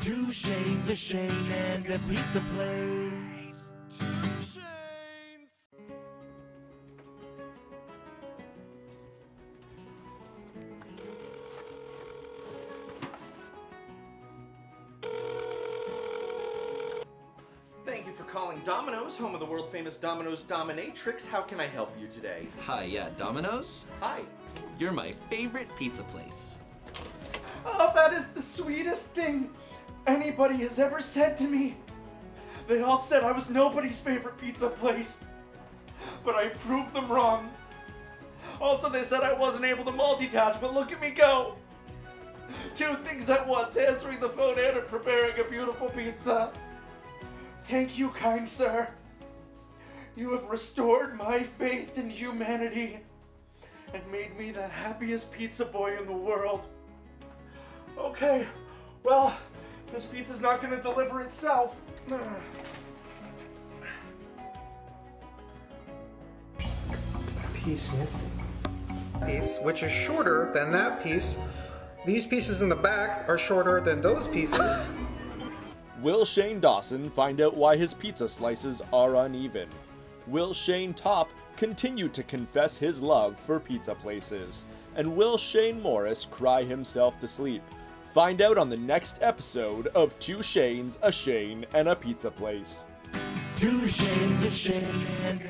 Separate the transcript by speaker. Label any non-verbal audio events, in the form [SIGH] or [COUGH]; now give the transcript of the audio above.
Speaker 1: Two Shanes, a Shane, and a pizza place.
Speaker 2: Thank you for calling Domino's, home of the world famous Domino's Dominatrix. How can I help you today?
Speaker 3: Hi, yeah, Domino's?
Speaker 2: Hi.
Speaker 3: You're my favorite pizza place.
Speaker 2: Oh, that is the sweetest thing anybody has ever said to me. They all said I was nobody's favorite pizza place, but I proved them wrong. Also, they said I wasn't able to multitask, but look at me go. Two things at once, answering the phone and preparing a beautiful pizza. Thank you, kind sir. You have restored my faith in humanity and made me the happiest pizza boy in the world. Okay, well, this pizza's not gonna deliver itself.
Speaker 4: piece missing. Piece, which is shorter than that piece. These pieces in the back are shorter than those pieces. [LAUGHS]
Speaker 5: Will Shane Dawson find out why his pizza slices are uneven? Will Shayne Topp continue to confess his love for pizza places? And will Shane Morris cry himself to sleep? Find out on the next episode of Two Shanes, a Shane, and a Pizza Place.
Speaker 1: Two Shanes, a Shane, and